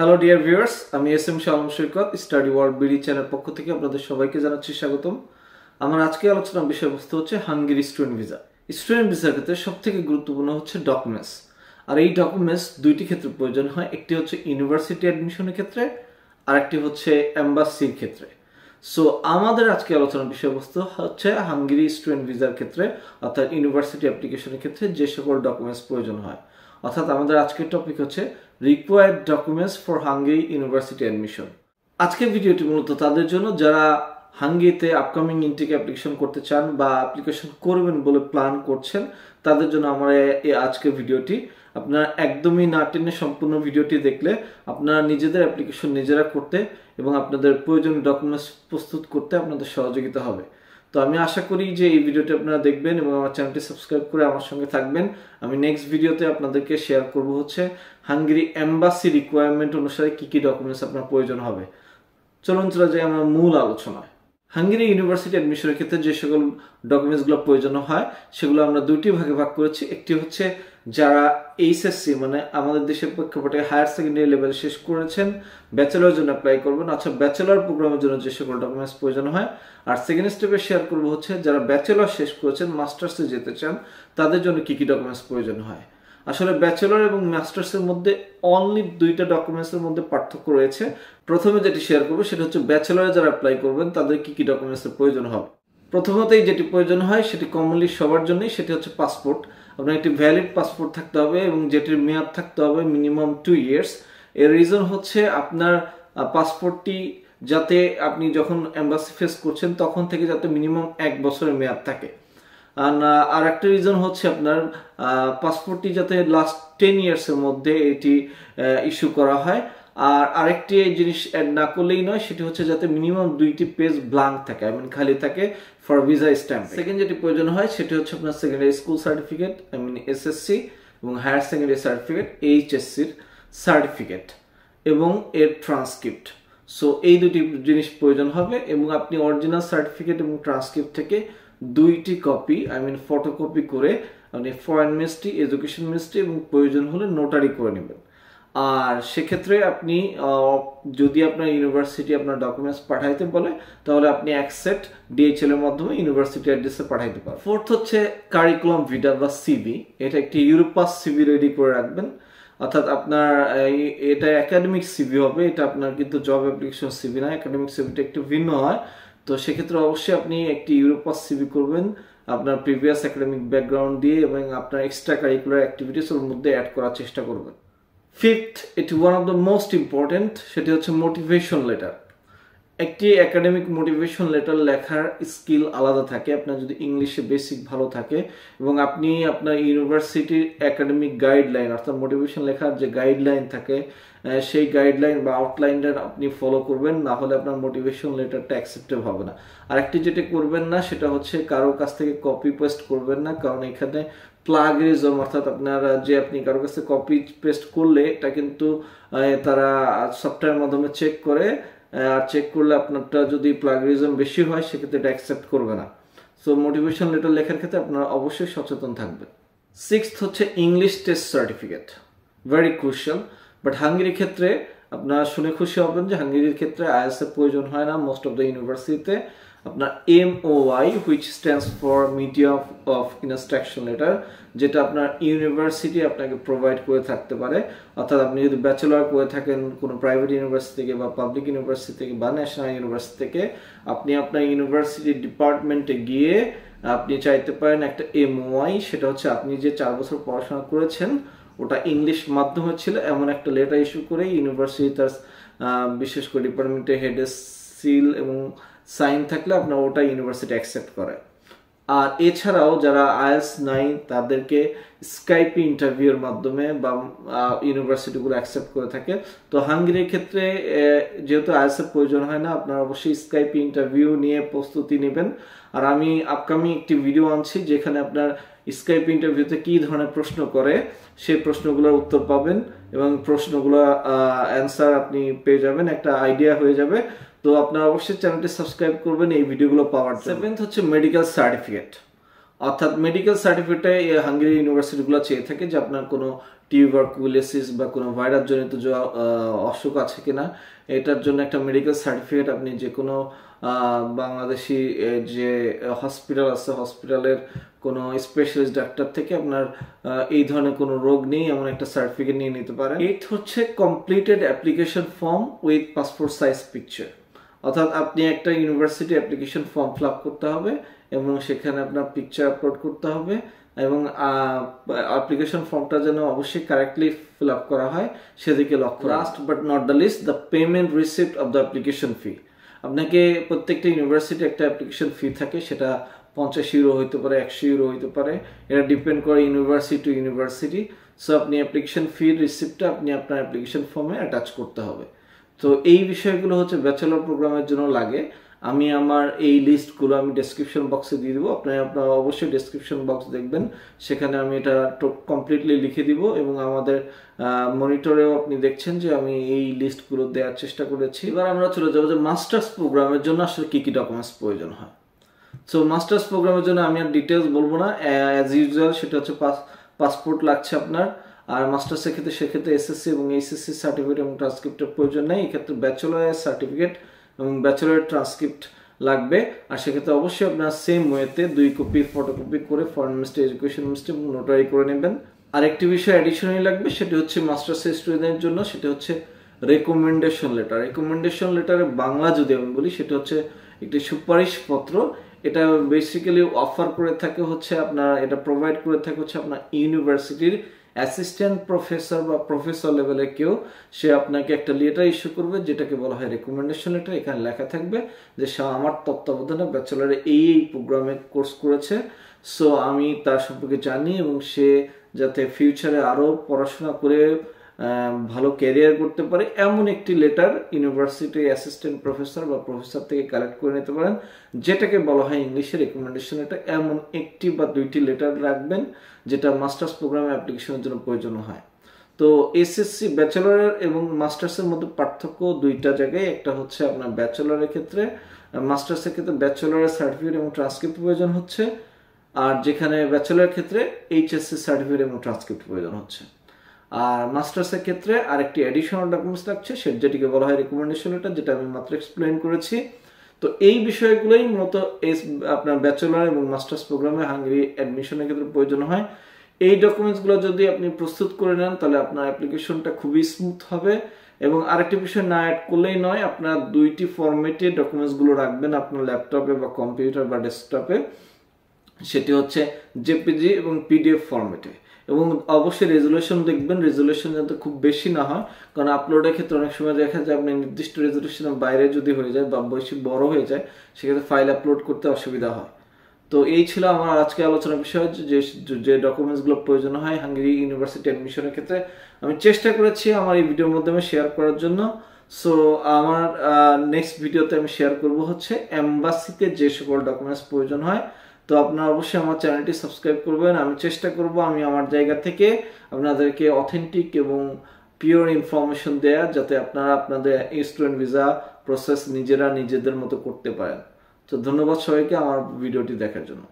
Hello dear viewers আমি S M Shalam Saikat study world BD channel পক্ষ থেকে আপনাদের সবাইকে জানাচ্ছি স্বাগতম। আমার আজকে আলোচনার বিষয়বস্তু হচ্ছে হাঙ্গেরি স্টুডেন্ট ভিসা স্টুডেন্ট ভিসার ক্ষেত্রে সব থেকে গুরুত্বপূর্ণ হচ্ছে ডকুমেন্টস আর এই ডকুমেন্টস দুইটি ক্ষেত্রে প্রয়োজন হয়। একটি হচ্ছে ইউনিভার্সিটি অ্যাডমিশনের ক্ষেত্রে আর একটি হচ্ছে এম্বাসির ক্ষেত্রে। সো আমাদের আজকে আলোচনার বিষয়বস্তু হচ্ছে হাঙ্গেরি স্টুডেন্ট ভিসার ক্ষেত্রে, অর্থাৎ ইউনিভার্সিটি অ্যাপ্লিকেশনের ক্ষেত্রে যে সকল ডকুমেন্টস প্রয়োজন হয়। অর্থাৎ আমাদের আজকের টপিক হচ্ছে required documents for Hungary university admission আজকের ভিডিওটি মূলত তাদের জন্য, যারা হাঙ্গেরিতে আপকামিং ইনটেক অ্যাপ্লিকেশন করতে চান বা অ্যাপ্লিকেশন করবেন বলে প্ল্যান করছেন, তাদের জন্য আমার এই আজকের ভিডিওটি আপনারা একদমই না টেনে সম্পূর্ণ ভিডিওটি দেখলে আপনারা নিজেদের অ্যাপ্লিকেশন নিজেরা করতে এবং আপনাদের প্রয়োজনীয় ডকুমেন্টস প্রস্তুত করতে আপনাদের সহযোগিতা হবে। তো আমি আশা করি যে এই ভিডিওটি আপনারা দেখবেন এবং আমার চ্যানেলটি সাবস্ক্রাইব করে আমার সঙ্গে থাকবেন। আমি নেক্সট ভিডিওতে আপনাদেরকে শেয়ার করব হচ্ছে হাঙ্গেরি এম্বাসি রিকোয়ারমেন্ট অনুসারে কি কি ডকুমেন্টস আপনার প্রয়োজন হবে। চলুন, চলে যাই আমার মূল আলোচনায়। হাঙ্গেরি ইউনিভার্সিটি অ্যাডমিশনের ক্ষেত্রে যে সকল ডকুমেন্টসগুলো প্রয়োজন হয়, সেগুলো আমরা দুটি ভাগে ভাগ করেছি। একটি হচ্ছে যারা এইচএসসি মানে আমাদের দেশের প্রেক্ষাপটে হায়ার সেকেন্ডারি লেভেল শেষ করেছেন ব্যাচেলার জন্য অ্যাপ্লাই করবেন। আচ্ছা ব্যাচেলার প্রোগ্রামের জন্য যে সকল ডকুমেন্টস প্রয়োজন হয়, আর সেকেন্ড স্টেপে শেয়ার করব হচ্ছে, যারা ব্যাচেলার শেষ করেছেন মাস্টার্সে যেতে চান, তাদের জন্য কি কি ডকুমেন্টস প্রয়োজন হয়? আসলে ব্যাচেলর এবং মাস্টার্সের মধ্যে অনলি দুইটা ডকুমেন্টসের মধ্যে পার্থক্য রয়েছে। প্রথমে যেটি শেয়ার করব, সেটা হচ্ছে ব্যাচেলরে যারা অ্যাপ্লাই করবেন, তাদের কি কি ডকুমেন্টসের প্রয়োজন হবে? প্রথমতেই যেটি প্রয়োজন হয়, সেটি কমনলি সবার জন্যই, সেটি হচ্ছে পাসপোর্ট আপনার একটি ভ্যালিড পাসপোর্ট থাকতে হবে এবং যেটির মেয়াদ থাকতে হবে মিনিমাম টু ইয়ার্স এর রিজন হচ্ছে আপনার পাসপোর্টটি যাতে আপনি যখন অ্যাম্বাসি ফেস করছেন তখন থেকে যাতে মিনিমাম এক বছরের মেয়াদ থাকে। আর একটা রিজন হচ্ছে আপনার পাসপোর্টটি যাতে লাস্ট টেন ইয়ার্সের মধ্যে এটি ইস্যু করা হয়। আর আরেকটি জিনিস অ্যাড না করলেই নয়, সেটি হচ্ছে যাতে মিনিমাম দুইটি পেজ ব্লাঙ্ক থাকে আই মিন খালি থাকে ফর ভিসা স্ট্যাম্প সেকেন্ড যেটি প্রয়োজন হয়, সেটি হচ্ছে আপনার secondary school certificate I mean SSC এবং হায়ার সেকেন্ডারি সার্টিফিকেট এইচএসসির সার্টিফিকেট এবং এর ট্রান্সক্রিপ্ট সো এই দুটি জিনিস প্রয়োজন হবে এবং আপনি অরিজিনাল সার্টিফিকেট এবং ট্রান্সক্রিপ্ট থেকে দুইটি কপি আই মিন ফটোকপি করে আপনি ফরেন মিনিস্ট্রি এডুকেশন মিনিস্ট্রি এবং প্রয়োজন হলে নোটারি করে নেবেন। আর সেক্ষেত্রে আপনি যদি আপনার ইউনিভার্সিটি আপনার ডকুমেন্টস পাঠাইতে বলে, তাহলে আপনি অ্যাকসেপ্ট ডিএইচএল এর মাধ্যমে ইউনিভার্সিটি অ্যাড্রেসে পাঠাইতে পারেন ফোর্থ হচ্ছে কারিকুলাম ভিডা বা সিবি এটা একটি ইউরোপাস সিবি রেডি করে রাখবেন। অর্থাৎ আপনার এটা একাডেমিক সিবি হবে। এটা আপনার কিন্তু জব অ্যাপ্লিকেশন সিবি না। একাডেমিক সিবিটা একটু ভিন্ন হয়। তো সেক্ষেত্রে অবশ্যই আপনি একটি ইউরোপাস সিবি করবেন, আপনার প্রিভিয়াস একাডেমিক ব্যাকগ্রাউন্ড দিয়ে এবং আপনার এক্সট্রা কারিকুলার অ্যাক্টিভিটিস ওর মধ্যে অ্যাড করার চেষ্টা করবেন। ফিফথ এটি one of the most important সেটি হচ্ছে মোটিভেশন লেটার একটি একাডেমিক মোটিভেশন লেটার লেখার স্কিল আলাদা থাকে, আপনার যদি ইংলিশে বেসিক ভালো থাকে, এবং আপনি আপনার ইউনিভার্সিটির একাডেমিক গাইডলাইন অর্থাৎ মোটিভেশন লেখার যে গাইডলাইন থাকে সেই গাইডলাইন বা আউটলাইনটা আপনি ফলো করবেন, না হলে আপনার মোটিভেশন লেটারটা অ্যাকসেপ্টেড হবে না। আরেকটি যেটা করবেন না, সেটা হচ্ছে কারোর কাছ থেকে কপি পেস্ট করবেন না, কারণ এখানে প্লাগরিজম অর্থাৎ আপনার যে আপনি কারোর কাছে কপি পেস্ট করলে এটা কিন্তু তারা সফটওয়্যার মাধ্যমে চেক করে আর চেক করলে আপনারটা যদি প্লাগরিজম বেশি হয়, সেক্ষেত্রে এটা অ্যাকসেপ্ট করবে না। সো মোটিভেশন লেটার লেখার ক্ষেত্রে আপনারা অবশ্যই সচেতন থাকবেন। সিক্সথ হচ্ছে English test certificate very crucial but হাঙ্গেরির ক্ষেত্রে আপনারা শুনে খুশি হবেন যে হাঙ্গেরির ক্ষেত্রে আইএস এর প্রয়োজন হয় না। মোস্ট অফ দ্য ইউনিভার্সিটিতে আপনার M O Y which stands for media of instruction letter যেটা আপনার ইউনিভার্সিটি আপনাকে প্রোভাইড করে থাকতে পারে। অর্থাৎ আপনি যদি ব্যাচেলার করে থাকেন কোনো প্রাইভেট ইউনিভার্সিটি থেকে বা পাবলিক ইউনিভার্সিটি থেকে বা ন্যাশনাল ইউনিভার্সিটি থেকে, আপনি আপনার ইউনিভার্সিটি ডিপার্টমেন্টে গিয়ে আপনি চাইতে পারেন একটা এম ওয়াই সেটা হচ্ছে আপনি যে চার বছর পড়াশোনা করেছেন, ওটা ইংলিশ মাধ্যমে ছিল, এমন একটা লেটার ইস্যু করে ইউনিভার্সিটি তার বিশেষ করে ডিপার্টমেন্টের হেডের সিল এবং সাইন থাকলে আপনার ওটা ইউনিভার্সিটি অ্যাকসেপ্ট করে। আর এছাড়াও যারা আইএস নাই তাদেরকে স্কাইপি ইন্টারভিউর মাধ্যমে বা ইউনিভার্সিটিগুলো অ্যাকসেপ্ট করে থাকে। তো হাঙ্গেরির ক্ষেত্রে যেহেতু আইএস এর প্রয়োজন হয় না, আপনারা অবশ্যই স্কাইপি ইন্টারভিউ নিয়ে প্রস্তুতি নেবেন। আর আমি আপকামিং একটি ভিডিও আনছি, যেখানে আপনার স্কাইপ ইন্টারভিউতে কি ধরনের প্রশ্ন করে, সেই প্রশ্নগুলোর উত্তর পাবেন এবং প্রশ্নগুলো অ্যান্সার আপনি পেয়ে যাবেন, একটা আইডিয়া হয়ে যাবে। তো আপনারা অবশ্যই চ্যানেলটি সাবস্ক্রাইব করবেন এই ভিডিওগুলো পাওয়ার সেভেন্থ হচ্ছে মেডিকেল সার্টিফিকেট অর্থাৎ মেডিকেল সার্টিফিকেটে হাঙ্গেরি ইউনিভার্সিটিগুলো চেয়ে থাকে যে আপনার কোনো টিউবারকুলোসিস বা কোনো ভাইরাস জনিত যে অসুখ আছে কিনা, এটার জন্য একটা মেডিকেল সার্টিফিকেট আপনি যে কোনো বাংলাদেশি যে হসপিটাল আছে হসপিটালের কোনো স্পেশালিস্ট ডাক্তার থেকে আপনার এই ধরনের কোনো রোগ নেই এমন একটা সার্টিফিকেট নিয়ে নিতে পারেন। এইট হচ্ছে completed application form with passport size picture অর্থাৎ আপনি একটা ইউনিভার্সিটি অ্যাপ্লিকেশন ফর্ম ফিল করতে হবে এবং সেখানে আপনার পিকচার আপলোড করতে হবে এবং অ্যাপ্লিকেশন ফর্মটা যেন অবশ্যই কারেক্টলি ফিল আপ করা হয় সেদিকে লক্ষ্য last but not the least the payment receipt of the application fee আপনাকে প্রত্যেকটা ইউনিভার্সিটি একটা অ্যাপ্লিকেশন ফি থাকে, সেটা পঞ্চাশ ইউরো হইতে পারে, একশো ইউরো হইতে পারে। এটা ডিপেন্ড করে ইউনিভার্সিটি টু ইউনিভার্সিটি সো আপনি অ্যাপ্লিকেশন ফির রিসিপ্টটা আপনি আপনার অ্যাপ্লিকেশন ফর্মে অ্যাটাচ করতে হবে। তো এই বিষয়গুলো হচ্ছে ব্যাচেলর প্রোগ্রামের জন্য লাগে। আমি আমার এই লিস্টগুলো আমি ডেসক্রিপশন বক্সে দিয়ে দেবো। আপনি আপনার অবশ্যই ডেসক্রিপশন বক্স দেখবেন। সেখানে আমি এটা কমপ্লিটলি লিখে দিব এবং আমাদের মনিটরেও আপনি দেখছেন যে আমি এই লিস্টগুলো দেওয়ার চেষ্টা করেছি। এবার আমরা চলে যাব যে মাস্টার্স প্রোগ্রামের জন্য আসলে কী কী ডকুমেন্টস প্রয়োজন হয়। সো মাস্টার্স প্রোগ্রামের জন্য আমি আর ডিটেলস বলব না। অ্যাজ ইউজুয়াল সেটা হচ্ছে পাসপোর্ট লাগছে আপনার। আর মাস্টার্সের ক্ষেত্রে সেক্ষেত্রে এসএসসি এবং এইচএসসি সার্টিফিকেট এবং ট্রান্সক্রিপ্টের প্রয়োজন নেই। এক্ষেত্রে ব্যাচেলরের সার্টিফিকেট এবং ব্যাচেলরের ট্রান্সক্রিপ্ট লাগবে। আর সেক্ষেত্রে অবশ্যই আপনার সেম ওয়েতে দুই কপি ফটোকপি করে ফরেন মিনিস্ট্রি এডুকেশন মিনিস্ট্রি এবং নোটারি করে নেবেন। আরেকটি বিষয় অ্যাডিশনালি লাগবে, সেটি হচ্ছে মাস্টার্সের স্টুডেন্টের জন্য, সেটা হচ্ছে রেকমেন্ডেশন লেটার রেকমেন্ডেশন লেটারের বাংলা যদি আমি বলি, সেটা হচ্ছে একটি সুপারিশপত্র। এটা বেসিক্যালি অফার করে থাকে হচ্ছে আপনার, এটা প্রোভাইড করে থাকে হচ্ছে আপনার ইউনিভার্সিটির অ্যাসিস্ট্যান্ট প্রফেসর বা প্রফেসর লেভেলে কেউ, সে আপনাকে একটা লেটার ইস্যু করবে, যেটাকে বলা হয় রেকমেন্ডেশন লেটার এখানে লেখা থাকবে যে, সে, আমার তত্ত্বাবধানে ব্যাচেলারে এই এই প্রোগ্রামে কোর্স করেছে সো আমি তার সম্পর্কে জানি এবং সে যাতে ফিউচারে আরও পড়াশোনা করে ভালো ক্যারিয়ার করতে পারে, এমন একটি লেটার ইউনিভার্সিটি অ্যাসিস্ট্যান্ট প্রফেসর বা প্রফেসর থেকে কালেক্ট করে নিতে পারেন, যেটাকে বলা হয় ইংলিশে রেকমেন্ডেশন লেটার এমন একটি বা দুইটি লেটার রাখবেন যেটা মাস্টার্স প্রোগ্রামে অ্যাপ্লিকেশনের জন্য প্রয়োজন হয়। তো এসএসসি ব্যাচেলরের এবং মাস্টার্সের মধ্যে পার্থক্য দুইটা জায়গায়, একটা হচ্ছে আপনার ব্যাচেলরের ক্ষেত্রে মাস্টার্সের ক্ষেত্রে ব্যাচেলরের সার্টিফিকেট এবং ট্রান্সক্রিপ্ট প্রয়োজন হচ্ছে, আর যেখানে ব্যাচেলরের ক্ষেত্রে এইচএসসি সার্টিফিকেট এবং ট্রান্সক্রিপ্ট প্রয়োজন হচ্ছে। আর মাস্টার্সের ক্ষেত্রে আরেকটি অ্যাডিশনাল ডকুমেন্টস লাগছে সে যেটিকে বলা হয় রেকমেন্ডেশন লেটার যেটা আমি মাত্র এক্সপ্লেন করেছি। তো এই বিষয়গুলোই মূলত এস, আপনার ব্যাচেলর এবং মাস্টার্স প্রোগ্রামে হাঙ্গেরি অ্যাডমিশনের ক্ষেত্রে প্রয়োজন হয়। এই ডকুমেন্টসগুলো যদি আপনি প্রস্তুত করে নেন, তাহলে আপনার অ্যাপ্লিকেশনটা খুবই স্মুথ হবে। এবং আরেকটি বিষয় না অ্যাড করলেই নয়, আপনার দুইটি ফরম্যাটে ডকুমেন্টসগুলো রাখবেন আপনার ল্যাপটপে বা কম্পিউটার বা ডেস্কটপে সেটি হচ্ছে জেপিজি এবং পিডিএফ ফরম্যাটে এবং অবশ্যই রেজুলেশন দেখবেন রেজুলেশন যাতে খুব বেশি না হয়। কারণ আপলোডের ক্ষেত্রে অনেক সময় দেখা যায় আপনি নির্দিষ্ট রেজুলেশনের বাইরে যদি হয়ে যায় বা বেশি বড় হয়ে যায়, সেক্ষেত্রে ফাইল আপলোড করতে অসুবিধা হয়। তো এই ছিল আমার আজকে আলোচনার বিষয়, যে যে ডকুমেন্টসগুলো প্রয়োজন হয় হাঙ্গেরি ইউনিভার্সিটি অ্যাডমিশনের ক্ষেত্রে। আমি চেষ্টা করেছি আমার এই ভিডিওর মাধ্যমে শেয়ার করার জন্য। সো আমার নেক্সট ভিডিওতে আমি শেয়ার করব হচ্ছে এম্বাসিতে যে সকল ডকুমেন্টস প্রয়োজন হয় তো আপনারা অবশ্যই আমার চ্যানেলটি সাবস্ক্রাইব করবেন। আমি চেষ্টা করব আমি আমার জায়গা থেকে আপনাদেরকে অথেন্টিক এবং পিওর ইনফরমেশন দেয়া যাতে আপনারা আপনাদের স্টুডেন্ট ভিসা প্রসেস নিজেরা নিজেদের মতো করতে পারেন। তো ধন্যবাদ সবাইকে আমার ভিডিওটি দেখার জন্য।